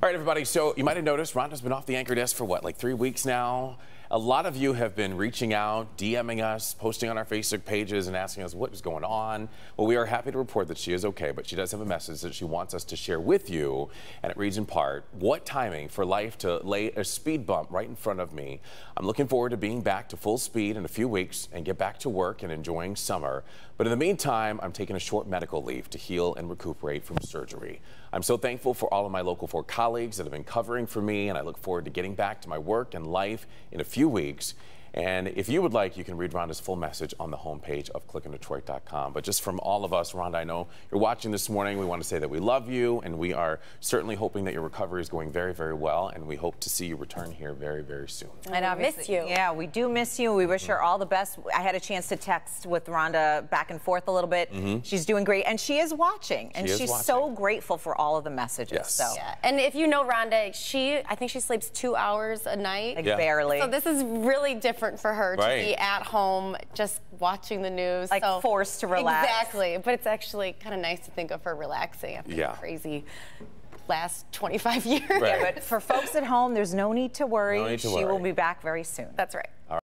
All right, everybody. So you might have noticed Rhonda's been off the anchor desk for what, like three weeks now? A lot of you have been reaching out, DMing us, posting on our Facebook pages, and asking us what is going on. Well, we are happy to report that she is okay, but she does have a message that she wants us to share with you. And it reads in part What timing for life to lay a speed bump right in front of me. I'm looking forward to being back to full speed in a few weeks and get back to work and enjoying summer. But in the meantime, I'm taking a short medical leave to heal and recuperate from surgery. I'm so thankful for all of my local 4 colleagues that have been covering for me, and I look forward to getting back to my work and life in a few few weeks. And if you would like, you can read Rhonda's full message on the homepage of clickondetroit.com. But just from all of us, Rhonda, I know you're watching this morning. We want to say that we love you, and we are certainly hoping that your recovery is going very, very well. And we hope to see you return here very, very soon. And I miss you. Yeah, we do miss you. We wish her all the best. I had a chance to text with Rhonda back and forth a little bit. Mm -hmm. She's doing great, and she is watching, and she's watching. so grateful for all of the messages. Yes. So. Yeah. And if you know Rhonda, she I think she sleeps two hours a night. Like yeah. barely. So this is really different different for her right. to be at home just watching the news. Like so, forced to relax. Exactly. But it's actually kind of nice to think of her relaxing after yeah. crazy last 25 years. Right. Yeah, but for folks at home, there's no need to worry. No need to she worry. will be back very soon. That's right.